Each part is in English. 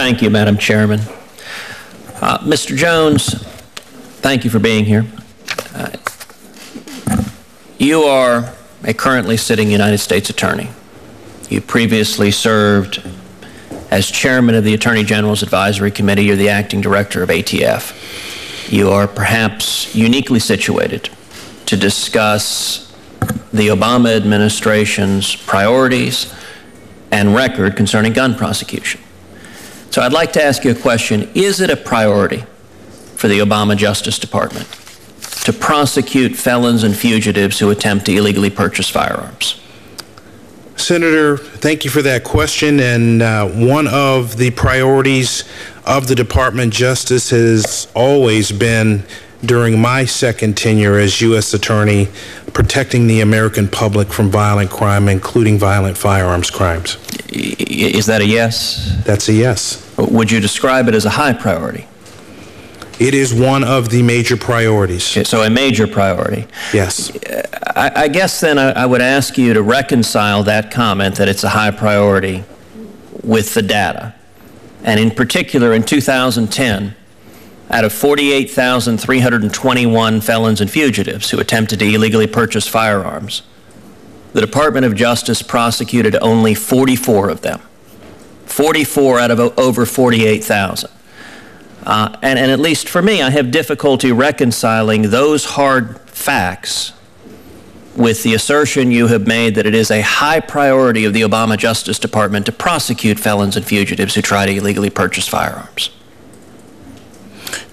Thank you, Madam Chairman. Uh, Mr. Jones, thank you for being here. Uh, you are a currently sitting United States Attorney. You previously served as chairman of the Attorney General's Advisory Committee. You're the acting director of ATF. You are perhaps uniquely situated to discuss the Obama administration's priorities and record concerning gun prosecution. So I'd like to ask you a question. Is it a priority for the Obama Justice Department to prosecute felons and fugitives who attempt to illegally purchase firearms? Senator, thank you for that question. And uh, one of the priorities of the Department of Justice has always been during my second tenure as U.S. Attorney, protecting the American public from violent crime, including violent firearms crimes. Is that a yes? That's a yes. Would you describe it as a high priority? It is one of the major priorities. So a major priority. Yes. I, I guess then I, I would ask you to reconcile that comment that it's a high priority with the data. And in particular, in 2010, out of 48,321 felons and fugitives who attempted to illegally purchase firearms, the Department of Justice prosecuted only 44 of them. 44 out of over 48,000. Uh, and, and at least for me, I have difficulty reconciling those hard facts with the assertion you have made that it is a high priority of the Obama Justice Department to prosecute felons and fugitives who try to illegally purchase firearms.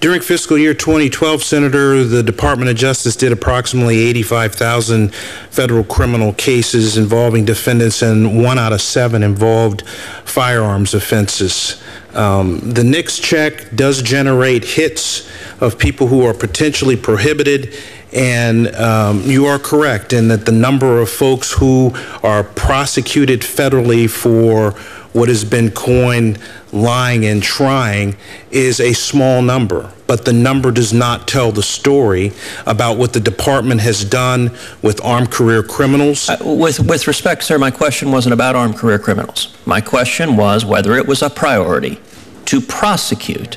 During fiscal year 2012, Senator, the Department of Justice did approximately 85,000 federal criminal cases involving defendants, and one out of seven involved firearms offenses. Um, the NICS check does generate hits of people who are potentially prohibited, and um, you are correct in that the number of folks who are prosecuted federally for what has been coined lying and trying is a small number, but the number does not tell the story about what the department has done with armed career criminals. Uh, with, with respect, sir, my question wasn't about armed career criminals. My question was whether it was a priority to prosecute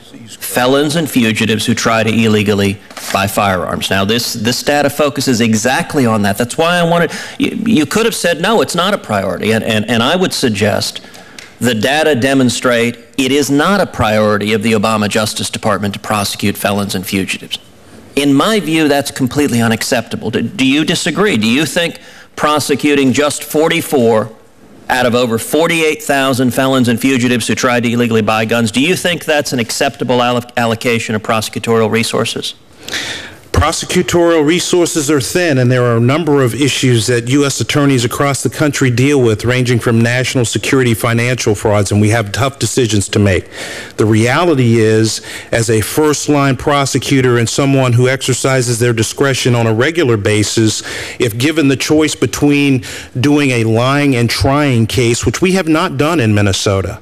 felons and fugitives who try to illegally buy firearms. Now, this, this data focuses exactly on that. That's why I wanted, you, you could have said, no, it's not a priority. And, and, and I would suggest the data demonstrate it is not a priority of the Obama Justice Department to prosecute felons and fugitives. In my view, that's completely unacceptable. Do, do you disagree? Do you think prosecuting just 44 out of over 48,000 felons and fugitives who tried to illegally buy guns, do you think that's an acceptable alloc allocation of prosecutorial resources? Prosecutorial resources are thin, and there are a number of issues that U.S. attorneys across the country deal with, ranging from national security financial frauds, and we have tough decisions to make. The reality is, as a first line prosecutor and someone who exercises their discretion on a regular basis, if given the choice between doing a lying and trying case, which we have not done in Minnesota,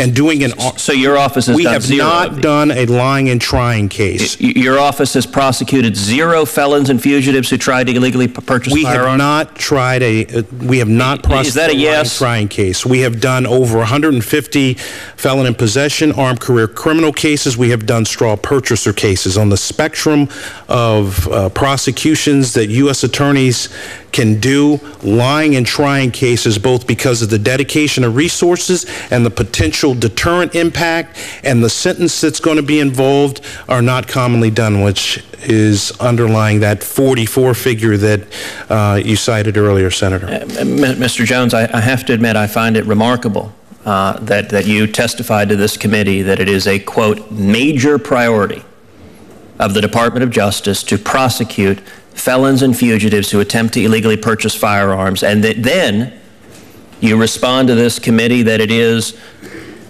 and doing an. So your office has we done have zero not done a lying and trying case. Y- Your office has prosecuted zero felons and fugitives who tried to illegally purchase We have not tried a, uh, we have not prosecuted that a lying yes? trying case. We have done over 150 felon in possession, armed career criminal cases. We have done straw purchaser cases. On the spectrum of uh, prosecutions that U.S. attorneys can do, lying and trying cases, both because of the dedication of resources and the potential deterrent impact and the sentence that's going to be involved, are not commonly done, which is underlying that 44 figure that uh, you cited earlier, Senator. M- Mr. Jones, I, I have to admit, I find it remarkable uh, that, that you testified to this committee that it is a, quote, major priority of the Department of Justice to prosecute felons and fugitives who attempt to illegally purchase firearms, and that then you respond to this committee that it is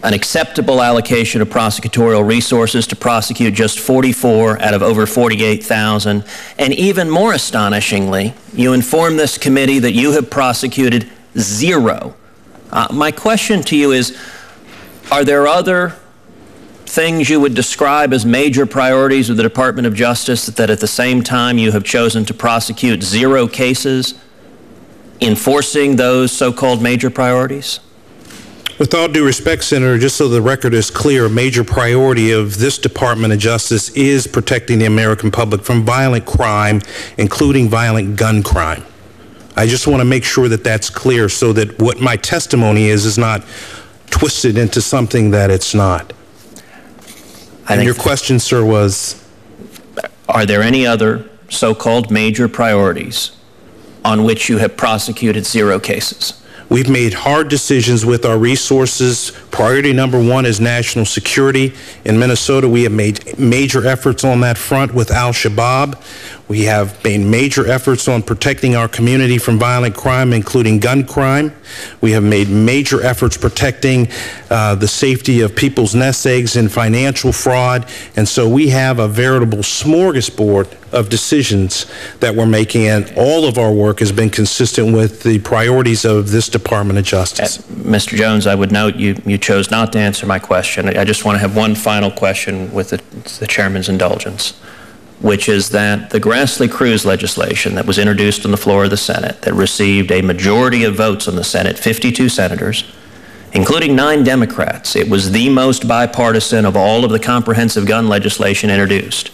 an acceptable allocation of prosecutorial resources to prosecute just 44 out of over 48,000. And even more astonishingly, you inform this committee that you have prosecuted zero. Uh, my question to you is Are there other things you would describe as major priorities of the Department of Justice that at the same time you have chosen to prosecute zero cases enforcing those so called major priorities? With all due respect, Senator, just so the record is clear, a major priority of this Department of Justice is protecting the American public from violent crime, including violent gun crime. I just want to make sure that that's clear so that what my testimony is is not twisted into something that it's not. And your question, sir, was, Are there any other so-called major priorities on which you have prosecuted zero cases? We've made hard decisions with our resources. Priority number one is national security. In Minnesota, we have made major efforts on that front with al-Shabaab. We have made major efforts on protecting our community from violent crime, including gun crime. We have made major efforts protecting uh, the safety of people's nest eggs and financial fraud. And so we have a veritable smorgasbord of decisions that we're making, and all of our work has been consistent with the priorities of this Department of Justice. Mr. Jones, I would note you, you chose not to answer my question. I just want to have one final question with the, the chairman's indulgence, which is that the Grassley Cruz legislation that was introduced on the floor of the Senate that received a majority of votes on the Senate, 52 senators, including nine Democrats, it was the most bipartisan of all of the comprehensive gun legislation introduced.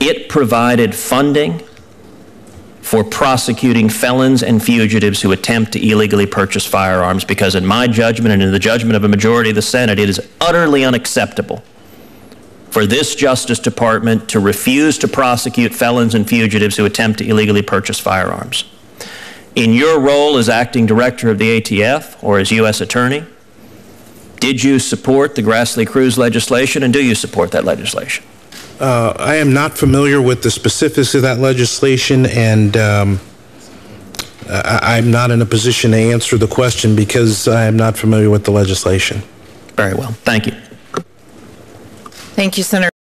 It provided funding for prosecuting felons and fugitives who attempt to illegally purchase firearms because, in my judgment and in the judgment of a majority of the Senate, it is utterly unacceptable for this Justice Department to refuse to prosecute felons and fugitives who attempt to illegally purchase firearms. In your role as acting director of the ATF or as U.S. Attorney, did you support the Grassley Cruz legislation and do you support that legislation? Uh, I am not familiar with the specifics of that legislation, and um, I- I'm not in a position to answer the question because I am not familiar with the legislation. Very well. Thank you. Thank you, Senator.